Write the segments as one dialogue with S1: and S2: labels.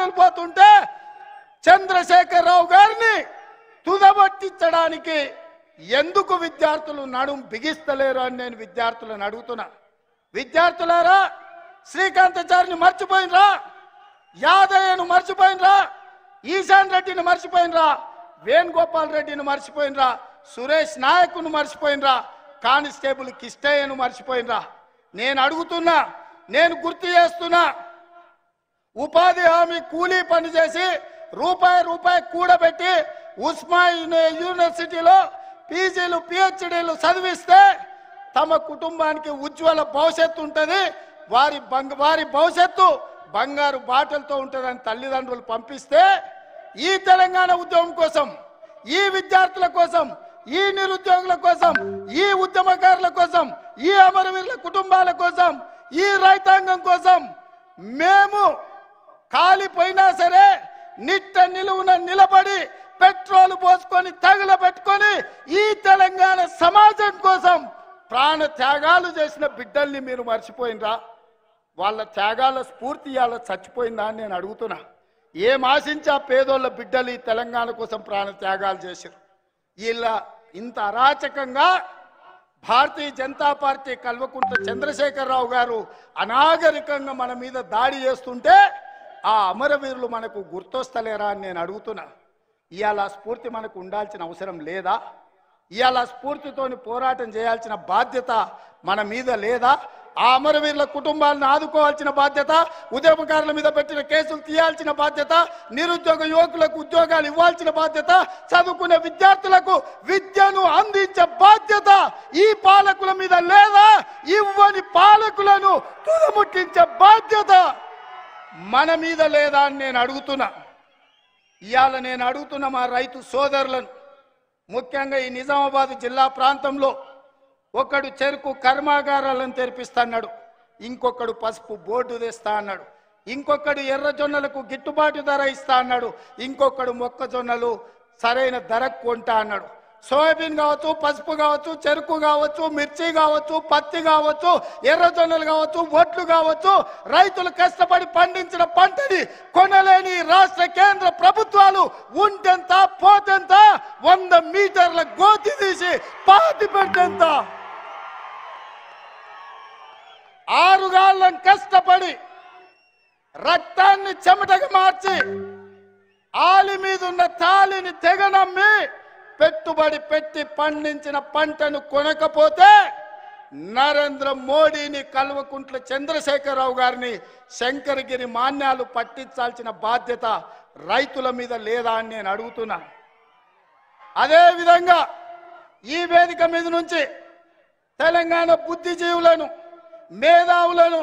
S1: ప్రాణాలు పోతుంటే చంద్రశేఖరరావు గారిని తుదబట్టించడానికి ఎందుకు విద్యార్థులు నడుం బిగిస్తలేరు అని నేను విద్యార్థులను అడుగుతున్నా. విద్యార్థులారా శ్రీకాంతాచారిని మర్చిపోయినరా? యాదయ్యను మర్చిపోయినరా? ఈశాన్ రెడ్డిని మర్చిపోయినరా? వేణుగోపాల్ రెడ్డిని మర్చిపోయినరా? సురేష్ నాయకును మర్చిపోయినరా? కానిస్టేబుల్ కిష్టయ్యను మర్చిపోయినరా? నేను అడుగుతున్నా నేను గుర్తు చేస్తున్నా ఉపాధి హామీ కూలీ పని చేసి రూపాయి రూపాయి కూడబెట్టి ఉస్మా యూనివర్సిటీలో పీజీలు పిహెచ్డీలు చదివిస్తే తమ కుటుంబానికి ఉజ్వల భవిష్యత్తు ఉంటుంది. వారి బంగ వారి భవిష్యత్తు బంగారు బాటలతో ఉంటుందని తల్లిదండ్రులు పంపిస్తే ఈ తెలంగాణ ఉద్యమం కోసం ఈ విద్యార్థుల కోసం ఈ నిరుద్యోగుల కోసం ఈ ఉద్యమకారుల కోసం ఈ అమరవీరుల కుటుంబాల కోసం ఈ రైతాంగం కోసం మేము కాలిపోయినా సరే నిట్ట నిలువున నిలబడి పెట్రోల్ పోసుకొని తగులబెట్టుకొని ఈ తెలంగాణ సమాజం కోసం ప్రాణ త్యాగాలు చేసిన బిడ్డల్ని మీరు మర్చిపోయినరా? వాళ్ళ త్యాగాల స్ఫూర్తి ఇవాళ చచ్చిపోయిందా అని నేను అడుగుతున్నా. ఏం ఆశించా పేదోళ్ళ బిడ్డలు ఈ తెలంగాణ కోసం ప్రాణ త్యాగాలు చేశారు ఇలా ఇంత అరాచకంగా భారతీయ జనతా పార్టీ కల్వకుంట్ల చంద్రశేఖరరావు గారు అనాగరికంగా మన మీద దాడి చేస్తుంటే ఆ అమరవీరులు మనకు గుర్తొస్తలేరా అని నేను అడుగుతున్నా. ఇవాళ స్ఫూర్తి మనకు ఉండాల్సిన అవసరం లేదా? ఇవాళ స్ఫూర్తితోని పోరాటం చేయాల్సిన బాధ్యత మన మీద లేదా? ఆ అమరవీరుల కుటుంబాలను ఆదుకోవాల్సిన బాధ్యత ఉద్యమకారుల మీద పెట్టిన కేసులు తీయాల్సిన బాధ్యత నిరుద్యోగ యువకులకు ఉద్యోగాలు ఇవ్వాల్సిన బాధ్యత చదువుకునే విద్యార్థులకు విద్యను అందించే బాధ్యత ఈ పాలకుల మీద లేదా? ఇవ్వని పాలకులను తుదముట్టించే బాధ్యత మన మీద లేదా అని నేను అడుగుతున్నా. ఇవాళ నేను అడుగుతున్న మా రైతు సోదరులను ముఖ్యంగా ఈ నిజామాబాద్ జిల్లా ప్రాంతంలో ఒకడు చెరుకు కర్మాగారాలను తెరిపిస్తాన్నాడు ఇంకొకడు పసుపు బోర్డు తెస్తా అన్నాడు ఇంకొకడు ఎర్రజొన్నలకు గిట్టుబాటు ధర ఇస్తా అన్నాడు ఇంకొకడు మొక్కజొన్నలు సరైన ధరకు కొంటా అన్నాడు. సోయాబీన్ కావచ్చు పసుపు కావచ్చు చెరుకు కావచ్చు మిర్చి కావచ్చు పత్తి కావచ్చు ఎర్రజొన్నలు కావచ్చు ఒట్లు కావచ్చు రైతులు కష్టపడి పండించిన పంటని కొనలేని రాష్ట్ర కేంద్ర ప్రభుత్వాలు ఉంటెంత పోతెంత వంద మీటర్ల గోతి తీసి పాతి పెట్టెంత? ఆరుగాళ్ళం కష్టపడి రక్తాన్ని చెమటగా మార్చి ఆలి మీద ఉన్న తాలిని తెగనమ్మి పెట్టుబడి పెట్టి పండించిన పంటను కొనకపోతే నరేంద్ర మోడీని కల్వకుంట్ల చంద్రశేఖరరావు గారిని శంకరగిరి మాన్యాలు పట్టించాల్సిన బాధ్యత రైతుల మీద లేదా అని నేను అడుగుతున్నా. అదేవిధంగా ఈ వేదిక మీద నుంచి తెలంగాణ బుద్ధిజీవులను మేధావులను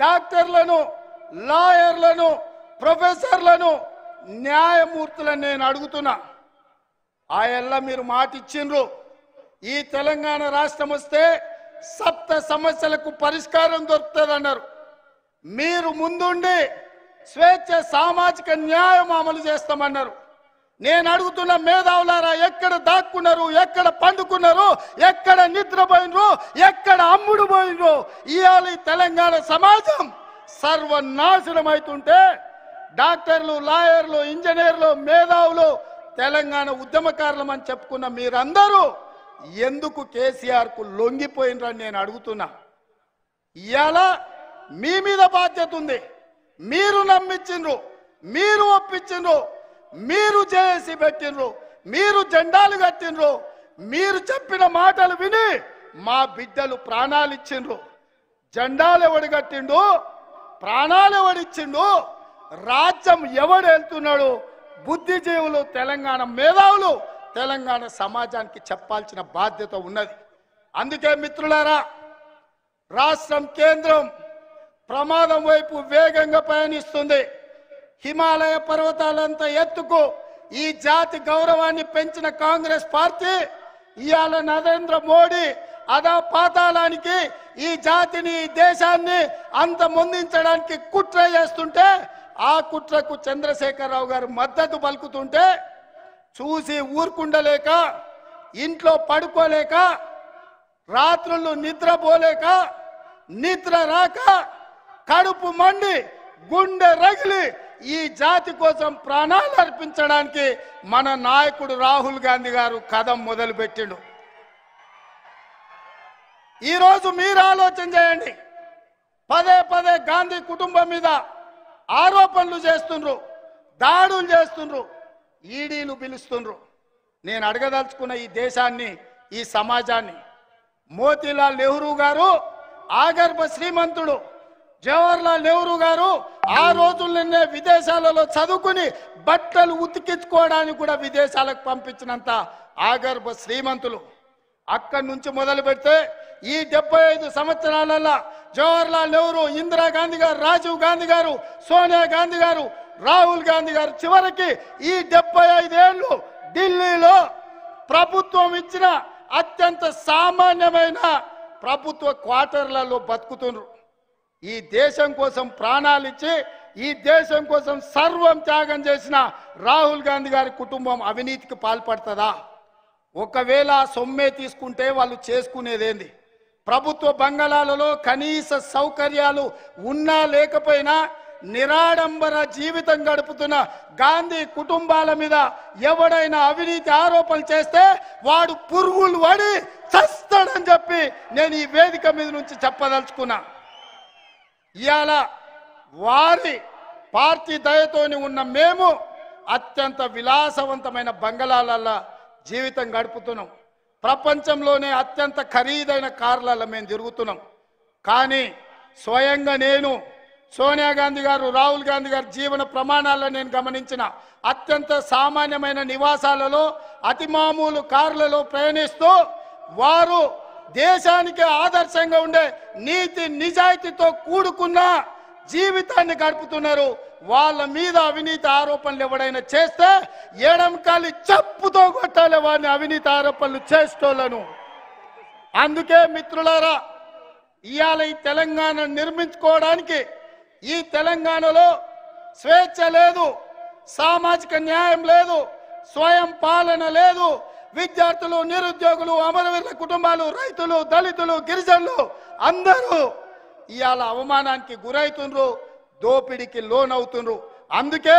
S1: డాక్టర్లను లాయర్లను ప్రొఫెసర్లను న్యాయమూర్తులను నేను అడుగుతున్నా. ఆ ఎల్ల మీరు మాట ఇచ్చిండ్రు ఈ తెలంగాణ రాష్ట్రం వస్తే సప్త సమస్యలకు పరిష్కారం దొరుకుతుంది అన్నారు మీరు ముందుండి స్వేచ్ఛ సామాజిక న్యాయం అమలు చేస్తామన్నారు. నేను అడుగుతున్న మేధావులారా ఎక్కడ దాక్కున్నారు ఎక్కడ పండుకున్నారు ఎక్కడ నిద్రపోయినరు ఎక్కడ అమ్ముడు పోయినరు? ఇవాళ తెలంగాణ సమాజం సర్వనాశనం అవుతుంటే డాక్టర్లు లాయర్లు ఇంజనీర్లు మేధావులు తెలంగాణ ఉద్యమకారులం అని చెప్పుకున్న మీరందరూ ఎందుకు కేసీఆర్కు లొంగిపోయినరని నేను అడుగుతున్నా. ఇవాళ మీ మీద బాధ్యత ఉంది. మీరు నమ్మించిండ్రు మీరు ఒప్పించిండ్రు మీరు చేసి పెట్టిండ్రు మీరు జెండాలు కట్టిండ్రు మీరు చెప్పిన మాటలు విని మా బిడ్డలు ప్రాణాలు ఇచ్చిండ్రు. జెండాలు ఎవడు కట్టిండు? ప్రాణాలు ఎవడిచ్చిండు రాజ్యం ఎవడు వెళ్తున్నాడు? బుద్ధిజీవులు తెలంగాణ మేధావులు తెలంగాణ సమాజానికి చెప్పాల్సిన బాధ్యత ఉన్నది. అందుకే మిత్రులారా రాష్ట్రం కేంద్రం ప్రమాదం వైపు వేగంగా పయనిస్తుంది. హిమాలయ పర్వతాలంత ఎత్తుకు ఈ జాతి గౌరవాన్ని పెంచిన కాంగ్రెస్ పార్టీ ఇవాళ నరేంద్ర మోడీ అదా పాతాళానికి ఈ జాతిని ఈ దేశాన్ని అంత ముందించడానికి కుట్ర చేస్తుంటే ఆ కుట్రకు చంద్రశేఖరరావు గారు మద్దతు పలుకుతుంటే చూసి ఊరుకుండలేక ఇంట్లో పడుకోలేక రాత్రులు నిద్రపోలేక నిద్ర రాక కడుపు మండి గుండె రగిలి ఈ జాతి కోసం ప్రాణాలు అర్పించడానికి మన నాయకుడు రాహుల్ గాంధీ గారు కథం మొదలుపెట్టిండు. ఈరోజు మీరు ఆలోచన చేయండి. పదే పదే గాంధీ కుటుంబం మీద ఆరోపణలు చేస్తుండ్రు దాడులు చేస్తుండ్రు ఈడీలు పిలుస్తుండ్రు. నేను అడగదలుచుకున్న ఈ దేశాన్ని ఈ సమాజాన్ని. మోతీలాల్ నెహ్రూ గారు ఆగర్భ శ్రీమంతుడు. జవహర్లాల్ నెహ్రూ గారు ఆ రోజుల్లోనే విదేశాలలో చదువుకుని బట్టలు ఉతికించుకోవడానికి కూడా విదేశాలకు పంపించినంత ఆగర్భ శ్రీమంతులు. అక్కడి నుంచి మొదలు పెడితే ఈ డెబ్బై ఐదు సంవత్సరాలలో జవహర్లాల్ నెహ్రూ ఇందిరాగాంధీ గారు రాజీవ్ గాంధీ గారు సోనియా గాంధీ గారు రాహుల్ గాంధీ గారు చివరికి ఈ డెబ్బై ఐదేళ్ళు ఢిల్లీలో ప్రభుత్వం ఇచ్చిన అత్యంత సామాన్యమైన ప్రభుత్వ క్వార్టర్లలో బతుకుతున్నారు. ఈ దేశం కోసం ప్రాణాలు ఇచ్చి ఈ దేశం కోసం సర్వం త్యాగం చేసిన రాహుల్ గాంధీ గారి కుటుంబం అవినీతికి పాల్పడుతుందా? ఒకవేళ సొమ్మే తీసుకుంటే వాళ్ళు చేసుకునేదేంది? ప్రభుత్వ బంగళాలలో కనీస సౌకర్యాలు ఉన్నా లేకపోయినా నిరాడంబర జీవితం గడుపుతున్న గాంధీ కుటుంబాల మీద ఎవడైనా అవినీతి ఆరోపణలు చేస్తే వాడు పురుగులు పడి చస్తాడని చెప్పి నేను ఈ వేదిక మీద నుంచి చెప్పదలుచుకున్నా. ఇవాళ వారి పార్టీ దయతోని ఉన్న మేము అత్యంత విలాసవంతమైన బంగళాలల్లో జీవితం గడుపుతున్నాం. ప్రపంచంలోనే అత్యంత ఖరీదైన కార్లలో మేము తిరుగుతున్నాం. కానీ స్వయంగా నేను సోనియా గాంధీ గారు రాహుల్ గాంధీ గారి జీవన ప్రమాణాల్లో నేను గమనించిన అత్యంత సామాన్యమైన నివాసాలలో అతి మామూలు కార్లలో ప్రయాణిస్తూ వారు దేశానికి ఆదర్శంగా ఉండే నీతి నిజాయితీతో కూడుకున్న జీవితాన్ని గడుపుతున్నారు. వాళ్ళ మీద అవినీతి ఆరోపణలు ఎవడైనా చేస్తే ఎడంకాలి చెప్పుతో కొట్టాలి వారిని అవినీతి ఆరోపణలు చేస్తోళ్ళను అందుకే మిత్రులారా ఇవాళ ఈ తెలంగాణ నిర్మించుకోవడానికి ఈ తెలంగాణలో స్వేచ్ఛ లేదు సామాజిక న్యాయం లేదు స్వయం పాలన లేదు విద్యార్థులు నిరుద్యోగులు అమరవీరుల కుటుంబాలు రైతులు దళితులు గిరిజనులు అందరూ ఇవాళ అవమానానికి గురవుతుండ్రు దోపిడికి లోనవుతుండ్రు. అందుకే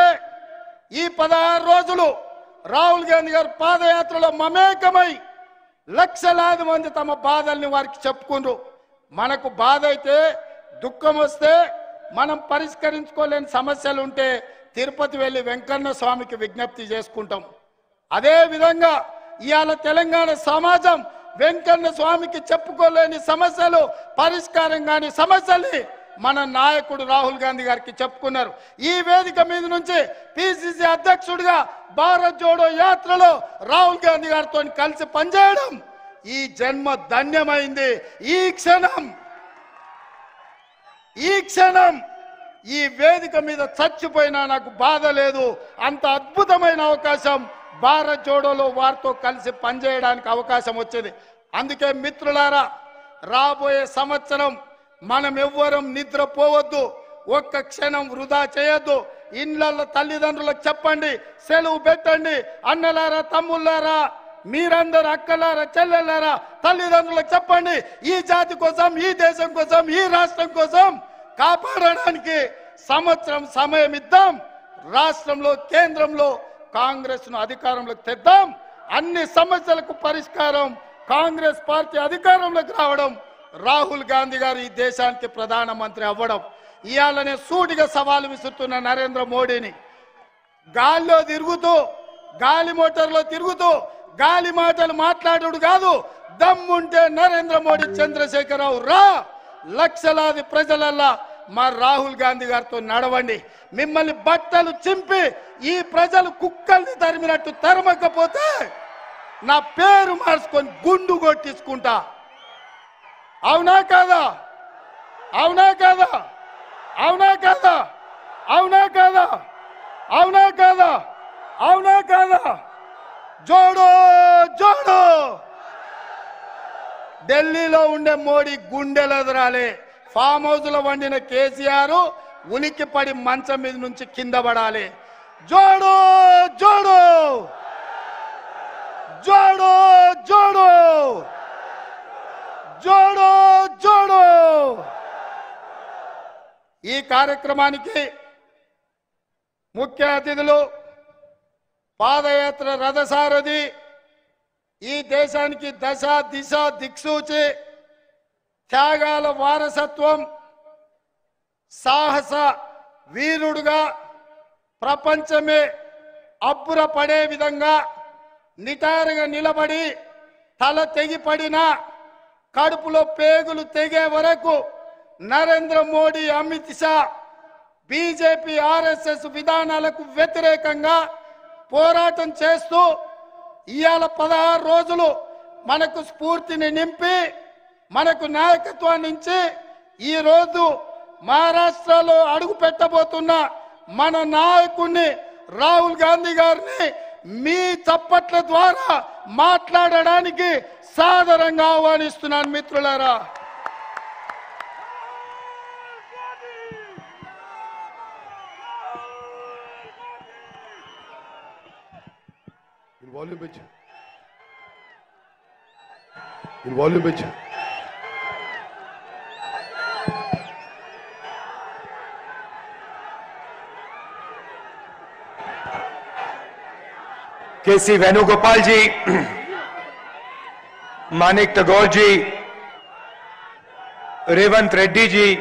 S1: ఈ పదహారు రోజులు రాహుల్ గాంధీ గారు పాదయాత్రలో మమేకమై లక్షలాది మంది తమ బాధల్ని వారికి చెప్పుకుండ్రు. మనకు బాధ అయితే దుఃఖం వస్తే మనం పరిష్కరించుకోలేని సమస్యలు ఉంటే తిరుపతి వెళ్ళి వెంకన్న స్వామికి విజ్ఞప్తి చేసుకుంటాం. అదే విధంగా ఇవాళ తెలంగాణ సమాజం వెంకన్న స్వామికి చెప్పుకోలేని సమస్యలు పరిష్కారం కాని సమస్యల్ని మన నాయకుడు రాహుల్ గాంధీ గారికి చెప్పుకున్నారు. ఈ వేదిక మీద నుంచి పిసిసి అధ్యక్షుడిగా భారత్ జోడో యాత్రలో రాహుల్ గాంధీ గారితో కలిసి పనిచేయడం ఈ జన్మ ధన్యమైంది. ఈ క్షణం ఈ క్షణం ఈ వేదిక మీద చచ్చిపోయినా నాకు బాధ లేదు. అంత అద్భుతమైన అవకాశం భారత్ జోడోలో వారితో కలిసి పనిచేయడానికి అవకాశం వచ్చింది. అందుకే మిత్రులారా రాబోయే సంవత్సరం మనం ఎవ్వరం నిద్రపోవద్దు. ఒక్క క్షణం వృధా చేయొద్దు. ఇండ్ల తల్లిదండ్రులకు చెప్పండి సెలవు పెట్టండి. అన్నలారా తమ్ముళ్ళారా మీరందరూ అక్కలారా చెల్లెళ్ళారా తల్లిదండ్రులకు చెప్పండి. ఈ జాతి కోసం ఈ దేశం కోసం ఈ రాష్ట్రం కోసం కాపాడడానికి సంవత్సరం సమయం ఇద్దాం. రాష్ట్రంలో కేంద్రంలో కాంగ్రెస్ను అధికారంలోకి తెద్దాం. అన్ని సమస్యలకు పరిష్కారం కాంగ్రెస్ పార్టీ అధికారంలోకి రావడం. రాహుల్ గాంధీ గారు ఈ దేశానికి ప్రధానమంత్రి అవ్వడం. ఇవాళనే సూటిగా సవాలు విసురుతున్న నరేంద్ర మోడీని గాల్లో తిరుగుతూ గాలి మోటార్లో తిరుగుతూ గాలి మాటలు మాట్లాడు కాదు. దమ్ముంటే నరేంద్ర మోడీ చంద్రశేఖరరావు రా. లక్షలాది ప్రజలల్లా మా రాహుల్ గాంధీ గారితో నడవండి. మిమ్మల్ని బట్టలు చింపి ఈ ప్రజలు కుక్కల్ని తరిమినట్టు తరమకపోతే నా పేరు మార్చుకొని గుండు కొట్టించుకుంటా. అవునా కాదా? అవునా కాదా? అవునా కాదా? అవునా కాదా? అవునా కాదా? అవునా కాదా? జోడో జోడో! ఢిల్లీలో ఉండే మోడీ గుండెలెదరాలే ఫామ్ హౌస్లో వండిన కేసీఆర్ ఉనికి పడి మంచం మీద నుంచి కింద పడాలి. జోడో జోడో! జోడో జోడో! జోడో జోడో! ఈ కార్యక్రమానికి ముఖ్య అతిథులు పాదయాత్ర రథసారథి ఈ దేశానికి దశ దిశ దిక్సూచి త్యాగాల వారసత్వం సాహస వీరుడుగా ప్రపంచమే అబ్బురపడే విధంగా నిటారుగా నిలబడి తల తెగిపడిన కడుపులో పేగులు తెగే వరకు నరేంద్ర మోడీ అమిత్ షా బీజేపీ ఆర్ఎస్ఎస్ విధానాలకు వ్యతిరేకంగా పోరాటం చేస్తూ ఇవాళ పదహారు రోజులు మనకు స్ఫూర్తిని నింపి మనకు నాయకత్వాన్ని ఇచ్చి ఈ రోజు మహారాష్ట్రలో అడుగు పెట్టబోతున్న మన నాయకుడిని రాహుల్ గాంధీ గారిని మీ చప్పట్ల ద్వారా మాట్లాడడానికి సాదరంగా ఆహ్వానిస్తున్నాను మిత్రులారా.
S2: వాల్యూమ్ పెంచు వాల్యూమ్ పెంచు
S3: के सी वेणुगोपाल जी, मानिक टगोर जी, रेवंत रेड्डी जी,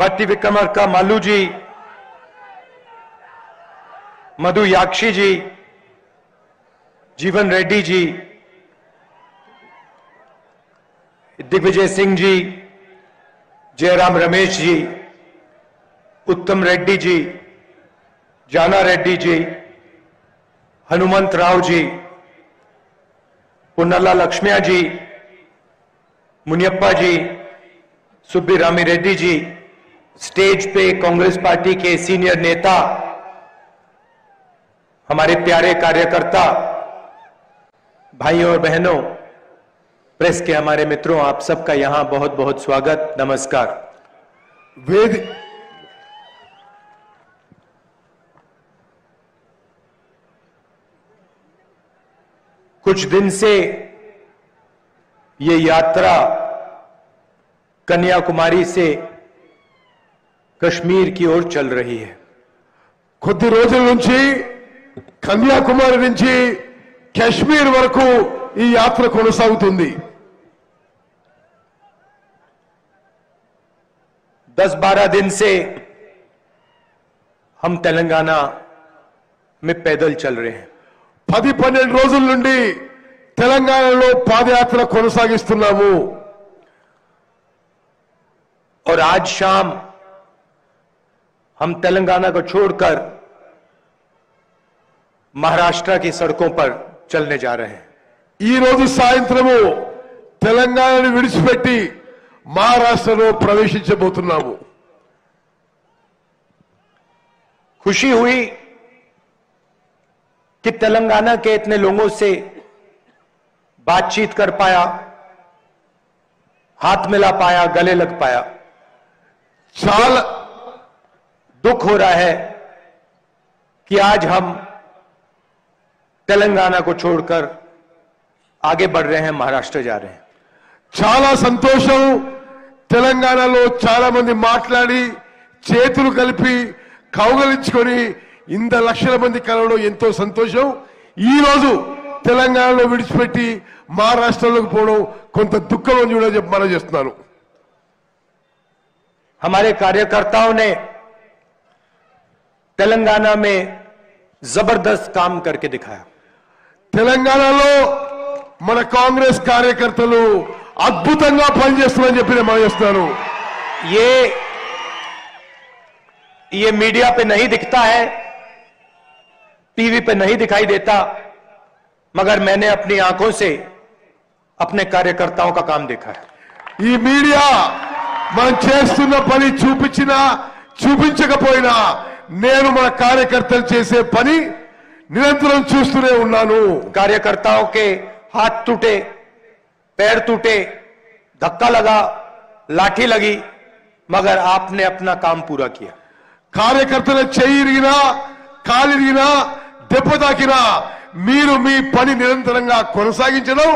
S3: बत्ती विक्रमार्का मालू जी, मधु याक्षी जी, जीवन रेड्डी जी, दिग्विजय सिंह जी, जयराम रमेश जी, उत्तम रेड्डी जी, जाना रेड्डी जी हनुमंत राव जी, पुन्नला लक्ष्मिया जी, मुनियप्पा जी सुब्बी रामी रेड्डी जी, स्टेज पे कांग्रेस पार्टी के सीनियर नेता, हमारे प्यारे कार्यकर्ता, भाइयों और बहनों, प्रेस के हमारे मित्रों, आप सबका यहाँ बहुत बहुत स्वागत, नमस्कार।
S2: వేది
S3: कुछ दिन से ये यात्रा कन्याकुमारी से कश्मीर की ओर चल रही है
S2: కొద్ది రోజుల నుంచి కన్యాకుమారి నుంచి కాశ్మీర్ వరకు ఈ యాత్ర కొనసాగుతుంది
S3: दस बारह दिन से हम तेलंगाना में पैदल चल रहे हैं
S2: పది పన్నెండు రోజుల నుండి తెలంగాణలో పాదయాత్ర కొనసాగిస్తున్నాము
S3: और आज शाम हम तेलंगाना को छोड़कर महाराष्ट्र की सड़कों पर चलने जा रहे हैं
S2: ఈ రోజు సాయంత్రము తెలంగాణను విడిచిపెట్టి మహారాష్ట్రలో ప్రవేశించబోతున్నాము
S3: खुशी हुई कि तेलंगाना के इतने लोगों से बातचीत कर पाया हाथ मिला पाया गले लग पाया
S2: చాలా
S3: दुख हो रहा है कि आज हम तेलंगाना को छोड़कर आगे बढ़ रहे हैं महाराष्ट्र जा रहे हैं
S2: చాలా సంతోషం తెలంగాణలో చాలా మంది మాట్లాడి చేతులు కలిపి కౌగలించుకొని ఇంత లక్షల మంది కలవడం ఎంతో సంతోషం ఈ రోజు తెలంగాణలో విడిచిపెట్టి మహారాష్ట్రలోకి పోవడం కొంత దుఃఖం అని కూడా చెప్పి మనం చేస్తున్నాను
S3: हमारे कार्यकर्ताओं ने तेलंगाना में जबरदस्त काम करके दिखाया
S2: తెలంగాణలో మన కాంగ్రెస్ కార్యకర్తలు అద్భుతంగా పనిచేస్తున్నారని చెప్పి నేను మనం చేస్తున్నాను
S3: ये ये मीडिया पे नहीं दिखता है टीवी पे नहीं दिखाई देता मगर मैंने अपनी आंखों से अपने कार्यकर्ताओं का काम देखा है
S2: ఈ మీడియా మనం చేస్తున్న పని చూపించినా చూపించకపోయినా నేను మన కార్యకర్తలు చేసే పని నిరంతరం చూస్తూనే ఉన్నాను
S3: कार्यकर्ताओं के हाथ टूटे पैर टूटे धक्का लगा लाठी लगी मगर आपने अपना काम पूरा किया
S2: కార్యకర్తల చెయ్యి ఇరిగినా కాలు ఇరిగినా దెబ్బ తాకినా మీరు మీ పని నిరంతరంగా కొనసాగించడం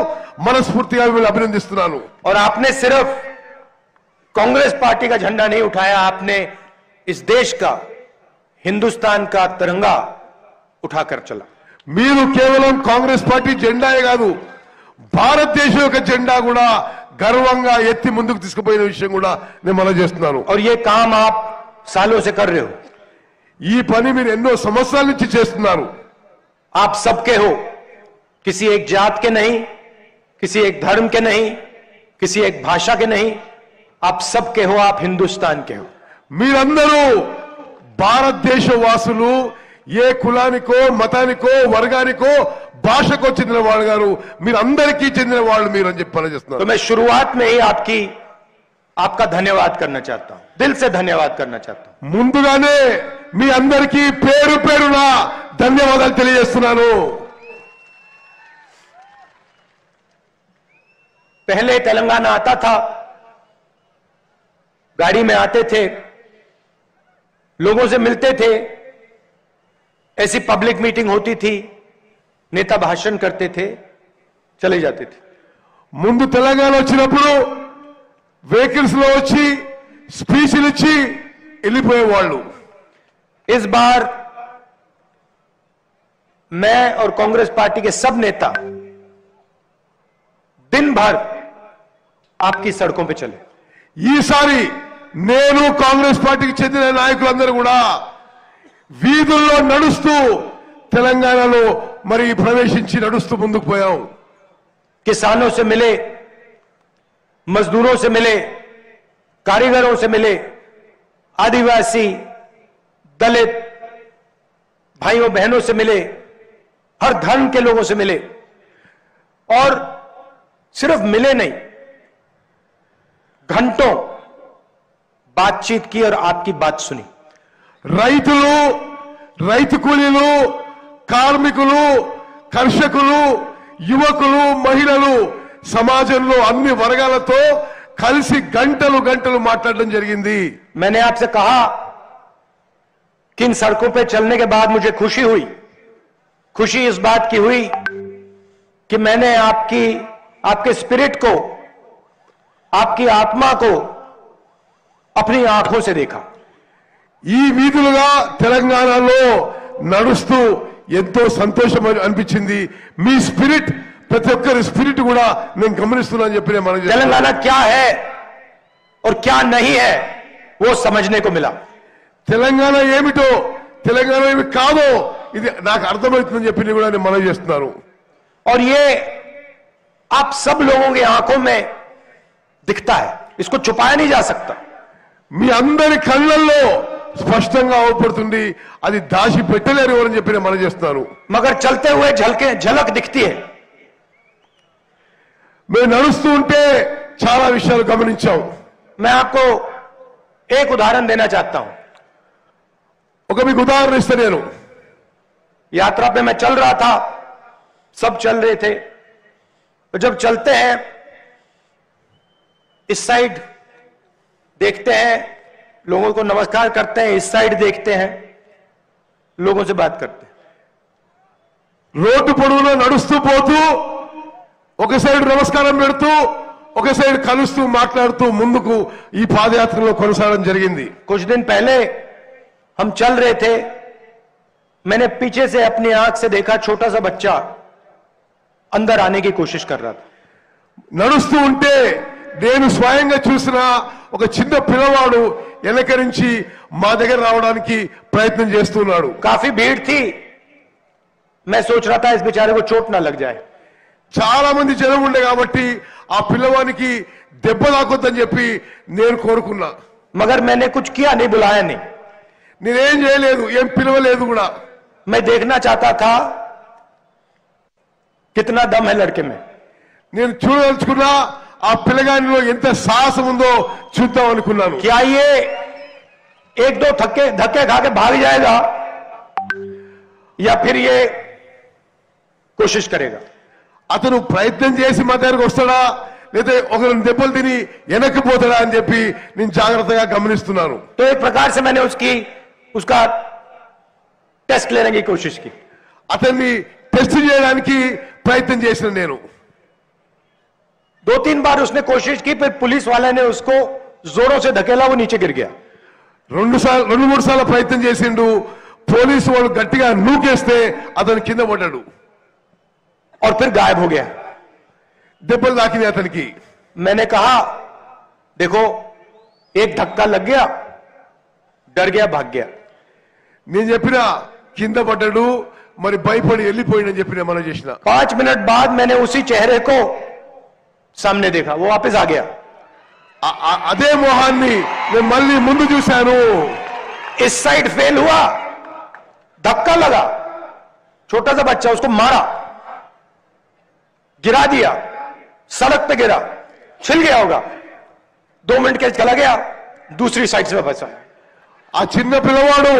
S2: మనస్ఫూర్తిగా మిమ్మల్ని అభినందిస్తున్నాను
S3: और आपने सिर्फ कांग्रेस पार्टी का झंडा नहीं उठाया आपने इस देश का हिंदुस्तान का तिरंगा उठाकर चला
S2: మీరు కేవలం కాంగ్రెస్ పార్టీ జెండాయే కాదు భారతదేశం యొక్క జెండా కూడా గర్వంగా ఎత్తి ముందుకు తీసుకుపోయిన విషయం కూడా నేను మనం చేస్తున్నాను
S3: और ये काम आप सालों से कर रहे हो
S2: ఈ పని మీరు ఎన్నో సంవత్సరాల నుంచి చేస్తున్నారు
S3: आप सबके हो किसी एक जात के नहीं किसी एक धर्म के नहीं किसी एक भाषा के नहीं आप सबके हो आप हिंदुस्तान के हो
S2: మీరందరూ భారతదేశ వాసులు ఏ కులానికో మతానికో వర్గానికో భాషకో చెందిన వాళ్ళు గారు మీరందరికీ చెందిన వాళ్ళు మీరు అని చెప్పి
S3: तो
S2: పనిచేస్తున్నారు
S3: मैं शुरुआत में ही आपकी आपका धन्यवाद करना चाहता हूं दिल से धन्यवाद करना चाहता हूं
S2: ముందుగానే మీ అందరికీ పేరు పేరున ధన్యవాదాలు తెలియజేస్తున్నాను
S3: पहले तेलंगाना आता था गाड़ी में आते थे लोगों से मिलते थे ऐसी पब्लिक मीटिंग होती थी नेता भाषण करते थे चले जाते थे
S2: ముందు తెలంగాణ వచ్చినప్పుడు వెహికల్స్ లో వచ్చి స్పీచ్లు ఇచ్చి వెళ్ళిపోయేవాళ్ళు
S3: इस बार मैं और कांग्रेस पार्टी के सब नेता दिन भर आपकी सड़कों पे चले
S2: ఈసారి నేను కాంగ్రెస్ పార్టీకి చెందిన నాయకులందరూ కూడా వీధుల్లో నడుస్తూ తెలంగాణలో మరి ప్రవేశించి నడుస్తూ ముందుకు పోయాం
S3: किसानों से मिले मजदूरों से मिले कारीगरों से मिले आदिवासी दलित भाइयों बहनों से मिले हर धर्म के लोगों से मिले और सिर्फ मिले नहीं घंटों बातचीत की और आपकी बात सुनी
S2: రైతులు రైతు కూలీలు కార్మికులు కర్షకులు యువకులు మహిళలు సమాజంలో అన్ని వర్గాలతో కలిసి గంటలు గంటలు మాట్లాడడం జరిగింది
S3: मैंने आपसे कहा कि इन सड़कों पे चलने के बाद मुझे खुशी हुई खुशी इस बात की हुई कि मैंने आपकी आपके स्पिरिट को आपकी आत्मा को अपनी आंखों से देखा
S2: ఈ వీధులుగా తెలంగాణలో నడుస్తూ ఎంతో సంతోషం అనిపించింది మీ స్పిరిట్ ప్రతి ఒక్కరి స్పిరిట్ కూడా నేను గమనిస్తున్నా అని చెప్పి నేను మనం
S3: तेलंगाना क्या है और क्या नहीं है वो समझने को मिला
S2: తెలంగాణ ఏమిటో తెలంగాణ ఏమి కాదో ఇది నాకు అర్థమవుతుందని చెప్పి నేను కూడా నేను మనం చేస్తున్నాను
S3: और ये आप सब लोगों की आंखों में दिखता है इसको छुपाया नहीं जा सकता
S2: మీ అందరి కళ్ళల్లో స్పష్టంగా అవపడుతుంది అది దాచి పెట్టలేరు ఎవరని చెప్పి నేను మనం చేస్తున్నాను
S3: मगर चलते हुए झलके झलक दिखती है
S2: మేము నడుస్తూ ఉంటే చాలా విషయాలు గమనించాం
S3: मैं आपको एक उदाहरण देना चाहता हूं
S2: ఒక మీకు ఉదాహరణ ఇస్తే నేను
S3: यात्रा पे मैं चल रहा था सब चल रहे थे तो जब चलते हैं इस साइड देखते हैं लोगों को नमस्कार करते हैं इस साइड देखते हैं लोगों से बात करते हैं
S2: రోడ్డు పొడవులో నడుస్తూ పోతూ ఒక సైడ్ నమస్కారం పెడుతూ ఒక సైడ్ కలుస్తూ మాట్లాడుతూ ముందుకు ఈ పాదయాత్రలో కొనసాగడం జరిగింది
S3: कुछ दिन पहले हम चल रहे थे मैंने पीछे से अपनी आंख से देखा छोटा सा बच्चा अंदर आने की कोशिश कर रहा था
S2: నడుస్తూ ఉంటే నేను స్వయంగా చూసిన ఒక చిన్న పిల్లవాడు వెనక నుంచి మా దగ్గర రావడానికి ప్రయత్నం చేస్తున్నాడు
S3: काफी भीड़ थी मैं सोच रहा था इस बेचारे को चोट ना लग जाए
S2: చాలా మంది జనం ఉండే కాబట్టి ఆ పిల్లవానికి దెబ్బ తాకొద్దని చెప్పి నేను కోరుకున్నా
S3: मगर मैंने कुछ किया नहीं बुलाया नहीं
S2: నేనేం చేయలేదు ఏం పిలవలేదు కూడా
S3: मैं देखना चाहता था कितना दम है लड़के में
S2: నేను చూడదలుచుకున్నా ఆ పిల్లగానిలో ఎంత సాహసం ఉందో చూద్దాం అనుకున్నాను
S3: क्या ये एक दो थक्के धक्के खा के भाग जाएगा या फिर ये कोशिश करेगा
S2: అతను ప్రయత్నం చేసి మా దగ్గరకు వస్తాడా లేదా ఒకరిని దెబ్బలు తిని వెనక్కి పోతాడా అని చెప్పి నేను జాగ్రత్తగా గమనిస్తున్నాను
S3: तो एक प्रकार से मैंने उसकी उसका टेस्ट लेने की कोशिश की
S2: అతన్ని టెస్ట్ చేయడానికి ప్రయత్నం చేసిన నేను
S3: दो तीन बार उसने कोशिश की फिर पुलिस वाले ने उसको जोरों से धकेला वो नीचे गिर गया
S2: రెండు సార్లు రెండు మూడు సార్లు ప్రయత్నం చేసిండు పోలీసు వాళ్ళు గట్టిగా నూకేస్తే అతను కింద పడ్డాడు
S3: और फिर गायब हो गया
S2: దెబ్బలు తాకినాయి అతనికి
S3: मैंने कहा देखो एक धक्का लग गया डर गया भाग गया
S2: నేను చెప్పిన కింద పడ్డాడు మరి భయపడి వెళ్ళిపోయిందని చెప్పి నేను మనం చేసిన
S3: पांच मिनट बाद मैंने उसी चेहरे को सामने देखा वो वापस आ गया
S2: ఆ- ఆ- అదే మొహాన్ని నేను మళ్ళీ ముందు చూశాను
S3: इस साइड फेल हुआ धक्का लगा छोटा सा बच्चा उसको मारा गिरा दिया सड़क पे गिरा छिल गया होगा दो मिनट के चला गया दूसरी साइड से फंसा
S2: ఆ చిన్న పిల్లవాడు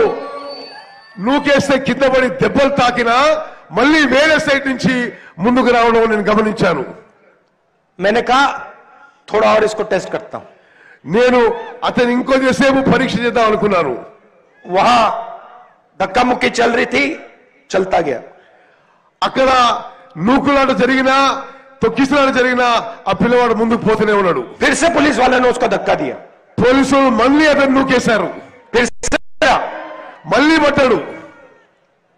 S2: నూకేస్తే కింద పడి దెబ్బలు తాకినా మళ్ళీ వేరే సైడ్ నుంచి ముందుకు రావడం నేను గమనించాను.
S3: మెనక థోడా ఆర్ టెస్ట్ కడతాం
S2: నేను అతను ఇంకో సేపు పరీక్ష చేద్దాం అనుకున్నాను.
S3: వహా దక్కముక్కి చల్ రీతి చల్తా
S2: అక్కడ నూకులాట జరిగినా తొక్కిసలాట జరిగినా ఆ పిల్లవాడు ముందుకు పోతూనే ఉన్నాడు.
S3: తెరిసే పోలీస్ వాళ్ళని ఉస్కో దక్కా
S2: పోలీసులు మళ్ళీ అతను నూకేశారు. మళ్ళీ పట్టాడు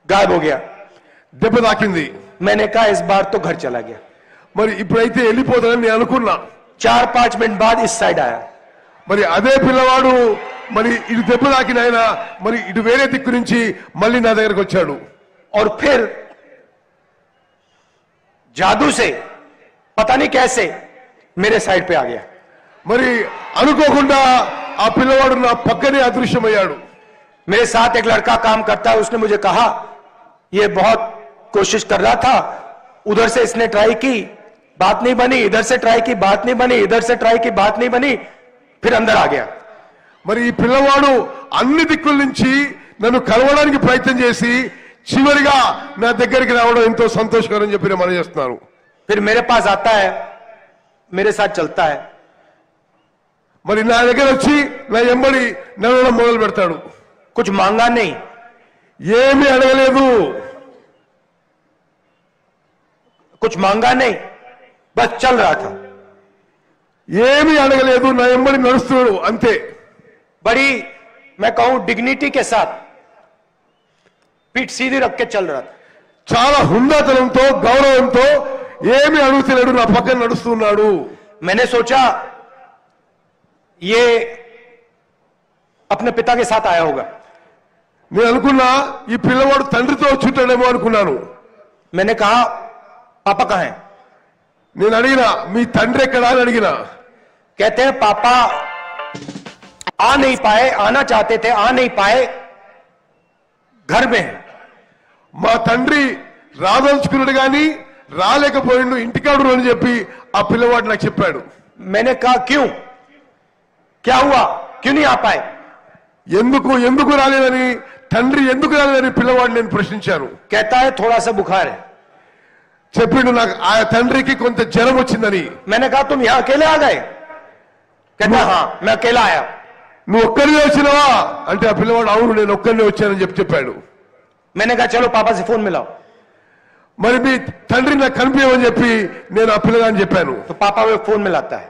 S3: गायब हो गया
S2: దెబ్బ తాకింది
S3: मैंने कहा इस बार तो घर चला गया
S2: మరి ఇప్పుడైతే వెళ్ళిపోతానని నేను అనుకున్నా
S3: चार पांच मिनट बाद इस साइड आया
S2: మరి అదే పిల్లవాడు మరి ఇటు దెబ్బ తాకిన ఆయన మరి ఇటు వేరే దిక్కు నుంచి మళ్ళీ నా దగ్గరకు వచ్చాడు
S3: और फिर जादू से पता नहीं कैसे मेरे साइड पे आ गया
S2: మరి అనుకోకుండా ఆ పిల్లవాడు నా పక్కనే అదృశ్యమయ్యాడు
S3: मेरे साथ एक लड़का काम करता है उसने मुझे कहा ये बहुत कोशिश कर रहा था उधर से इसने ट्राई की बात नहीं बनी इधर से ट्राई की बात नहीं बनी इधर से ट्राई की बात नहीं बनी फिर अंदर आ गया
S2: మరి ఈ పిల్లవాడు అన్ని దిక్కుల నుంచి నన్ను కలవడానికి ప్రయత్నం చేసి చివరిగా నా దగ్గరికి రావడం ఎంతో సంతోషకరం చెప్పి నేను మనం చేస్తున్నాను
S3: फिर मेरे पास आता है मेरे साथ चलता है
S2: మరి నా దగ్గర వచ్చి నా ఎంబడి నడవడం మొదలు పెడతాడు
S3: कुछ मांगा नहीं
S2: ఏమీ అడగలేదు
S3: कुछ मांगा नहीं बस चल रहा था
S2: ఏమీ అడగలేదు నా ఎంబడి నడుస్తున్నాడు అంతే
S3: बड़ी मैं कहूं डिग्निटी के साथ पीठ सीधी रख के चल रहा था
S2: చాలా హుందాతనంతో గౌరవంతో ఏమీ అడుగుతలేడు నా పక్కన నడుస్తున్నాడు
S3: मैंने सोचा ये अपने पिता के साथ आया होगा
S2: నేను అనుకున్నా ఈ పిల్లవాడు తండ్రితో వచ్చుంటాడేమో అనుకున్నాను
S3: मैंने कहा पापा कहाँ हैं
S2: నేను అడిగినా మీ తండ్రి ఎక్కడా అని అడిగినా
S3: कहते हैं पापा आ नहीं पाए आना चाहते थे आ नहीं पाए घर में हैं
S2: మా తండ్రి రాదలుచుకున్నాడు గాని రాలేకపోయిండు ఇంటికాడు అని చెప్పి ఆ పిల్లవాడు నాకు చెప్పాడు
S3: मैंने कहा क्यों क्या हुआ क्यों नहीं आ पाए
S2: ఎందుకు ఎందుకు రాలేదని తండ్రి ఎందుకు రాలేదని పిల్లవాడు నేను ప్రశ్నించాను
S3: कहता है थोड़ा सा बुखार है
S2: చెప్పిండు నాకు ఆ తండ్రికి కొంత జ్వరం వచ్చిందని
S3: मैंने कहा तुम यहां अकेले आ गए कहता है, हाँ मैं अकेला आया
S2: నువ్వు ఒక్కరినే వచ్చినావా అంటే ఆ పిల్లవాడు అవును నేను ఒక్కరినే వచ్చానని చెప్పి చెప్పాడు
S3: मैंने कहा चलो पापा से फोन मिलाओ
S2: మరి మీ తండ్రి నాకు కనిపించమని చెప్పి నేను ఆ పిల్లగాని చెప్పాను
S3: तो पापा वो फोन मिलाता है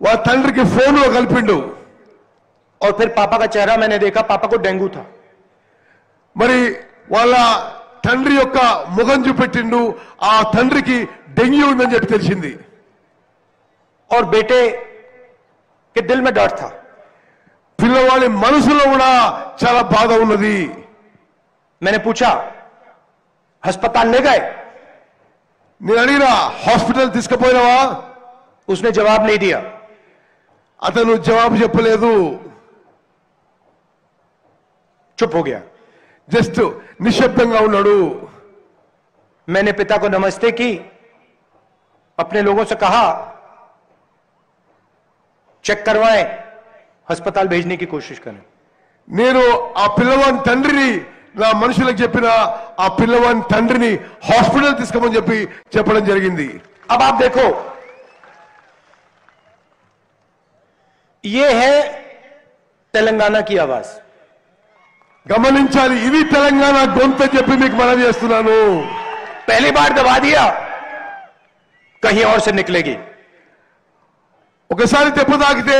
S2: వాళ్ళ తండ్రికి ఫోన్ లో కలిపిండు
S3: और फिर पापा का चेहरा मैंने देखा पापा को डेंगू था
S2: మరి వాళ్ళ తండ్రి యొక్క ముఖం చూపెట్టిండు ఆ తండ్రికి డెంగ్యూ ఉందని చెప్పి తెలిసింది
S3: और बेटे के दिल में डर था
S2: పిల్లవాడి మనసులో కూడా చాలా బాధ ఉన్నది
S3: मैंने पूछा अस्पताल ले गए
S2: నేను అడిగినా హాస్పిటల్ తీసుకుపోయినావా
S3: उसने जवाब नहीं दिया
S2: అతను జవాబు చెప్పలేదు
S3: चुप हो गया
S2: జస్ట్ నిశ్శబ్దంగా ఉన్నాడు
S3: मैंने पिता को नमस्ते की अपने लोगों से कहा चेक करवाएं अस्पताल भेजने की कोशिश करें
S2: నేను ఆ పిల్లవాని తండ్రిని నా మనుషులకు చెప్పిన ఆ పిల్లవాని తండ్రిని హాస్పిటల్ తీసుకోమని చెప్పి చెప్పడం జరిగింది
S3: अब आप देखो ये है तेलंगाना की आवाज
S2: గమనించాలి ఇది తెలంగాణ గొంతు అని చెప్పి మీకు మనం చేస్తున్నాను
S3: पहली बार दबा दिया कहीं और से निकलेगी
S2: ఒకసారి దెబ్బ తాకితే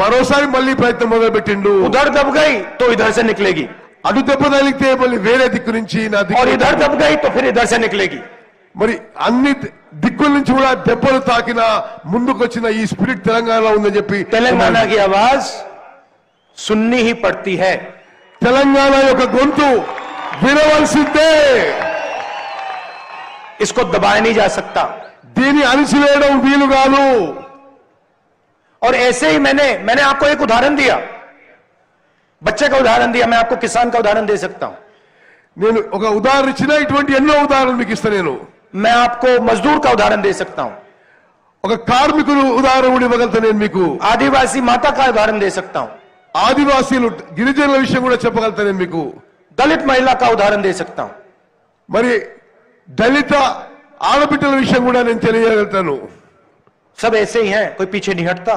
S2: మరోసారి మళ్ళీ ప్రయత్నం మొదలు పెట్టిండు
S3: उधर दब गई तो इधर से निकलेगी
S2: అటు దెబ్బ తగిలితే మళ్ళీ వేరే దిక్కు నుంచి నా
S3: और
S2: దిక్కు
S3: इधर दब गई तो फिर इधर से निकलेगी
S2: మరి అన్ని దిక్కుల నుంచి కూడా దెబ్బలు తాకిన ముందుకొచ్చిన ఈ స్పిరిట్ తెలంగాణలో ఉందని చెప్పి
S3: तेलंगाना की आवाज सुननी ही पड़ती है
S2: తెలంగాణ యొక్క గొంతు వినవలసిందే
S3: इसको दबाया नहीं जा सकता
S2: దీన్ని అణిచివేయడం వీలు కాదు
S3: और ऐसे ही मैंने मैंने आपको एक उदाहरण दिया बच्चे का उदाहरण दिया मैं आपको किसान का उदाहरण दे सकता हूं
S2: నేను ఒక ఉదాహరణ ఇచ్చిన ఇటువంటి ఎన్నో ఉదాహరణలు మీకు ఇస్తా నేను
S3: मैं आपको मजदूर का उदाहरण दे सकता हूं
S2: ఒక కార్మికులు ఉదాహరణ కూడా ఇవ్వగలుగుతా నేను మీకు
S3: आदिवासी माता का उदाहरण दे सकता हूं
S2: ఆదివాసీలు గిరిజనుల విషయం కూడా చెప్పగలుగుతా నేను మీకు
S3: दलित महिला का उदाहरण दे सकता हूं
S2: మరి దళిత ఆడబిడ్డల విషయం కూడా నేను తెలియగలుగుతాను
S3: सब ऐसे ही हैं कोई पीछे नहीं हटता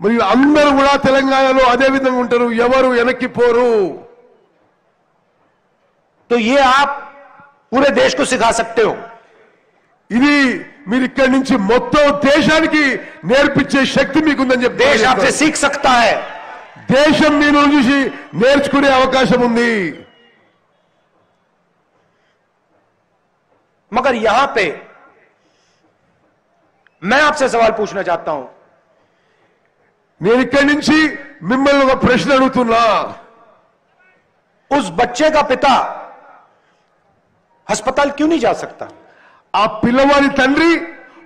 S2: మరి అందరూ కూడా తెలంగాణలో అదే విధంగా ఉంటారు ఎవరు వెనక్కి పోరు
S3: तो ये आप पूरे देश को सिखा सकते हो
S2: ఇది మీరు ఇక్కడి నుంచి మొత్తం దేశానికి నేర్పించే శక్తి మీకుందని చెప్పి
S3: देश आपसे सीख सकता है
S2: దేశం మీరు చూసి నేర్చుకునే అవకాశం ఉంది
S3: मगर यहां पे मैं आपसे सवाल पूछना चाहता हूं
S2: నేను ఇక్కడి నుంచి మిమ్మల్ని ఒక ప్రశ్న అడుగుతున్నా
S3: उस बच्चे का पिता अस्पताल क्यों नहीं जा सकता
S2: ఆ పిల్లవాడి తండ్రి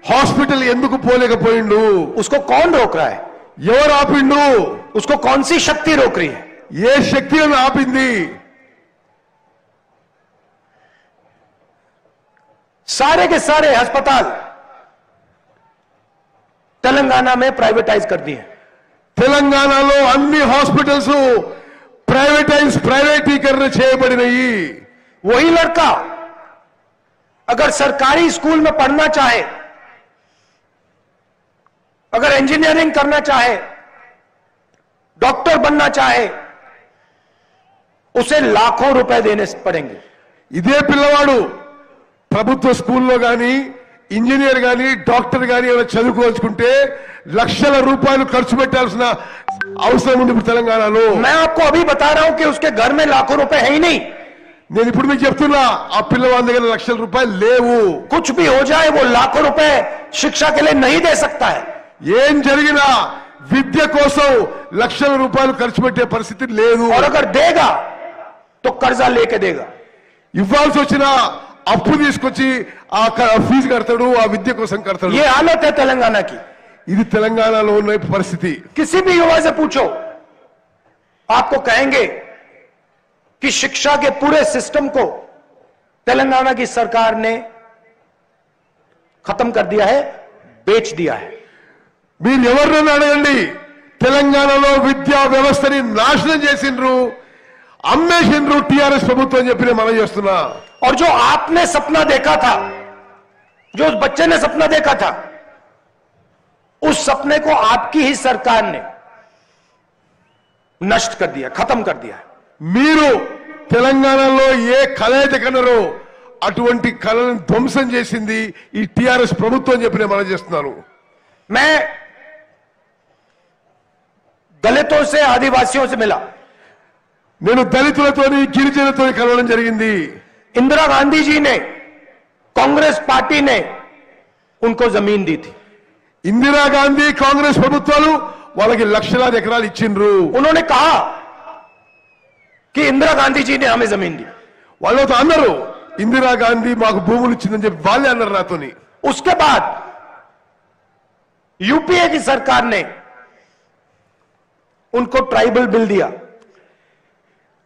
S2: హాస్పిటల్ ఎందుకు పోలేకపోయిండు
S3: उसको कौन रोक रहा है
S2: ఎవరు ఆపిండు
S3: उसको कौन सी शक्ति रोक रही है
S2: ఏ శక్తి అని ఆపింది
S3: सारे के सारे अस्पताल तेलंगाना में प्राइवेटाइज कर दिए
S2: తెలంగాణలో అన్ని హాస్పిటల్స్ ప్రైవేటైజ్ ప్రైవేటీకరణ చేయబడినవి
S3: वही लड़का अगर सरकारी स्कूल में पढ़ना चाहे अगर इंजीनियरिंग करना चाहे डॉक्टर बनना चाहे उसे लाखों रुपए देने पड़ेंगे
S2: ఇదే పిల్లవాడు ప్రభుత్వ స్కూల్లో గాని ఇంజనీర్ గాని డాక్టర్ గాని ఏమైనా చదువుకోవాల్చుకుంటే లక్షల రూపాయలు ఖర్చు పెట్టాల్సిన అవసరం ఉంది ఇప్పుడు తెలంగాణలో
S3: मैं आपको अभी बता रहा हूं कि उसके घर में लाखों रुपए है ही नहीं
S2: నేను ఇప్పుడు మీకు చెప్తున్నా ఆ పిల్లవాడి దగ్గర లక్షల రూపాయలు లేవు
S3: कुछ भी हो जाए वो लाखों रुपए शिक्षा के लिए नहीं दे सकता है
S2: ఏం జరిగినా విద్య కోసం లక్షల రూపాయలు ఖర్చు పెట్టే పరిస్థితి లేదు
S3: और अगर देगा तो कर्जा लेके देगा
S2: ఇవ్వాల్సి వచ్చిన అప్పు తీసుకొచ్చి ఆ క- ఫీజు కడతాడు ఆ విద్య కోసం కడతాడు
S3: ये हालत है तेलंगाना की
S2: ఇది తెలంగాణలో ఉన్న పరిస్థితి
S3: किसी भी युवा से पूछो आपको कहेंगे कि शिक्षा के पूरे सिस्टम को तेलंगाना की सरकार ने खत्म कर दिया है बेच दिया है
S2: మీరు ఎవరినైనా అడగండి తెలంగాణలో విద్యా వ్యవస్థని నాశనం చేసిండ్రు అమ్మేసిండ్రు టిఆర్ఎస్ ప్రభుత్వం అని చెప్పి నేను మనం చేస్తున్నా
S3: और जो आपने सपना देखा था जो उस बच्चे ने सपना देखा था उस सपने को आपकी ही सरकार ने नष्ट कर दिया खत्म कर दिया है
S2: మీరు తెలంగాణలో ఏ కళ అయితే కన్నారో అటువంటి కళలను ధ్వంసం చేసింది ఈ టిఆర్ఎస్ ప్రభుత్వం అని చెప్పి నేను మనం చేస్తున్నాను
S3: मैं दलितों से आदिवासियों से मिला
S2: నేను దళితులతోని గిరిజనులతోని కలవడం జరిగింది
S3: इंदिरा गांधी जी ने कांग्रेस पार्टी ने उनको जमीन दी थी
S2: ఇందిరాగాంధీ కాంగ్రెస్ ప్రభుత్వాలు వాళ్ళకి లక్షలాది ఎకరాలు ఇచ్చిండ్రు
S3: उन्होंने कहा कि इंदिरा गांधी जी ने हमें जमीन दी
S2: వాళ్ళతో అన్నారు ఇందిరాగాంధీ మాకు భూములు ఇచ్చిందని చెప్పి వాళ్ళే అన్నారు నాతోని
S3: उसके बाद यूपीए की सरकार ने उनको ट्राइबल बिल दिया